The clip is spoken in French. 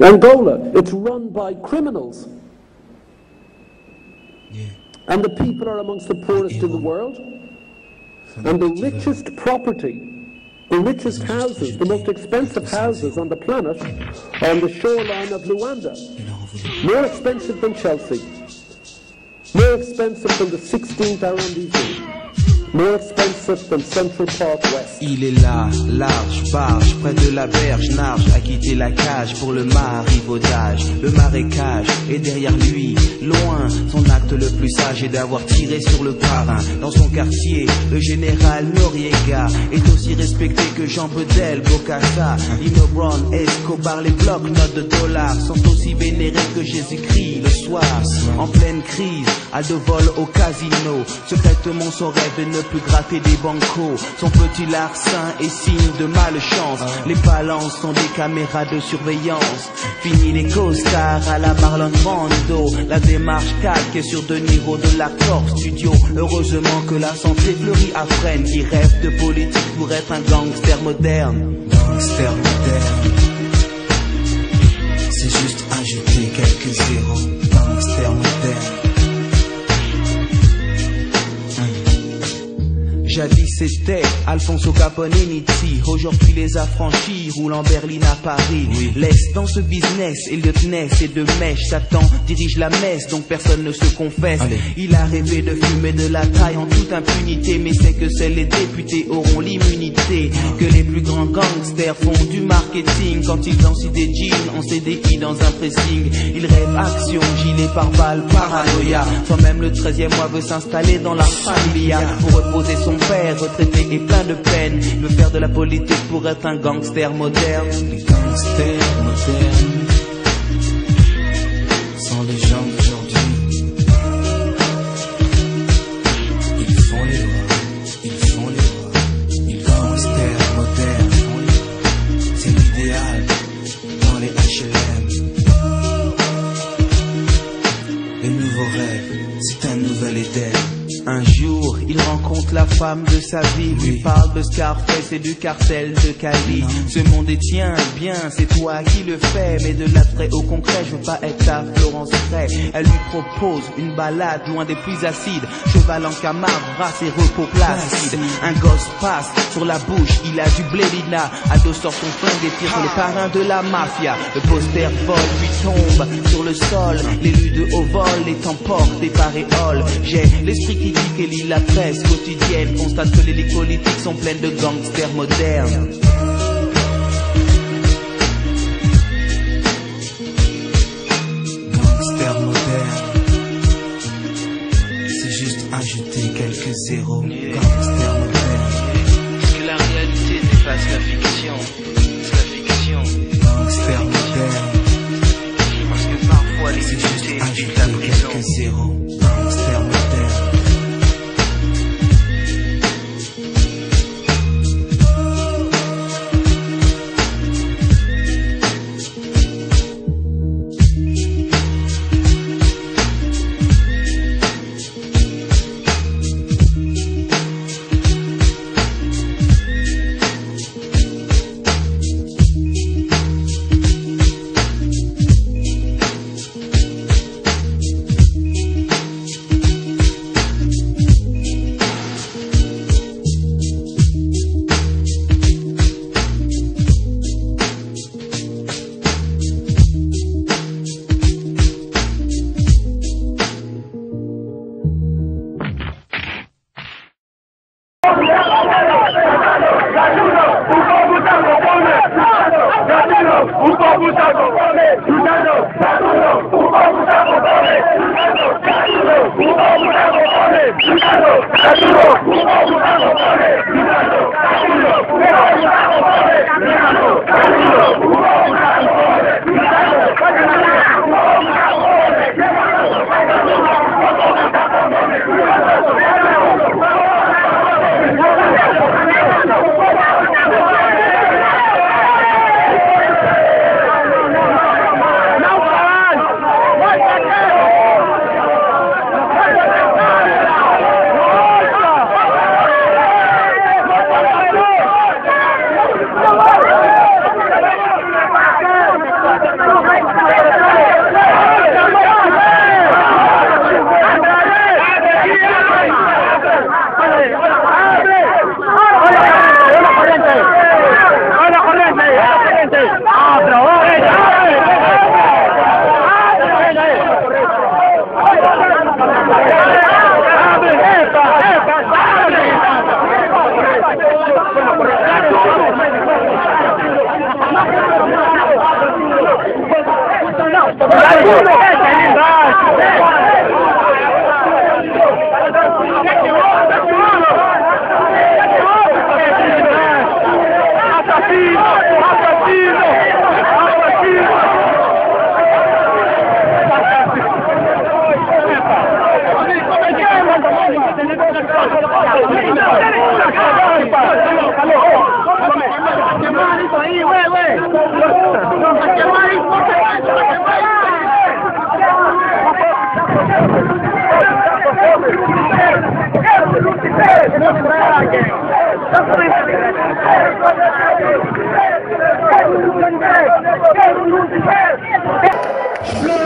Angola, it's run by criminals. Yeah. And the people are amongst the poorest in the world. And the richest property, the richest houses, the most expensive houses on the planet are on the shoreline of Luanda. Il en voulait. More expensive than Chelsea. More expensive than the 16th arrondissement. Il est là, large, barge, près de la berge, narge, a quitté la cage pour le marivaudage, le marécage, et derrière lui, loin, son acte le plus sage est d'avoir tiré sur le parrain. Dans son quartier, le général Noriega est aussi respecté que Jean Bedel, Bocassa, Lino Brown, Escobar, les blocs, notes de dollars sont aussi vénérés que Jésus-Christ le soir, en pleine crise, Aldo vole au casino, secrètement son rêve est ne plus gratter des bancos, son petit larcin est signe de malchance, les balances sont des caméras de surveillance, fini les costards à la Marlon Brando, la démarche calque est sur deux niveaux de l'accord studio, heureusement que la santé fleurit à Fresnes, qui rêve de politique pour être un gangster moderne? Gangster moderne. C'est juste ajouter quelques zéros. Gangster moderne. Jadis c'était Alfonso Caponenizzi, aujourd'hui les affranchis roulent en Berlin à Paris. Laisse dans ce business, Elliot Ness et de mèche, Satan dirige la messe, donc personne ne se confesse. Allez. Il a rêvé de fumer de la taille en toute impunité, mais c'est que seuls les députés auront l'immunité. Que les plus grands gangsters font du marketing quand ils dansent des jeans en CDI dans un pressing. Ils rêvent action, gilet par balle, paranoïa. Soi-même le 13e mois veut s'installer dans la familia pour reposer son retraité et plein de peine. Veut faire de la politique pour être un gangster moderne. Les gangsters modernes sont les gens d'aujourd'hui. Ils font les lois, ils font les lois. Les gangsters modernes, c'est l'idéal dans les HLM. Les nouveaux rêves, c'est un nouvel Éden. Un jour, il rencontre la femme de sa vie, lui parle de Scarface et du cartel de Cali. Ce monde est tien, bien, c'est toi qui le fais, mais de l'attrait au concret, je veux pas être ta Florence Fray. Elle lui propose une balade loin des pluies acides, cheval en camargue, race et repos placide. Un gosse passe sur la bouche, il a du blélina, Ado sort son flingue et tire sur les parrains de la mafia. Le poster vole lui tombe sur le sol, l'élu de haut vol est emporte des paréoles. J'ai l'esprit critique et la presse quotidienne, constate que les politiques sont pleines de gangsters modernes. Gangster moderne. C'est juste ajouter quelques zéros. Gangster moderne. que la réalité dépasse la fiction, やめて! Blood!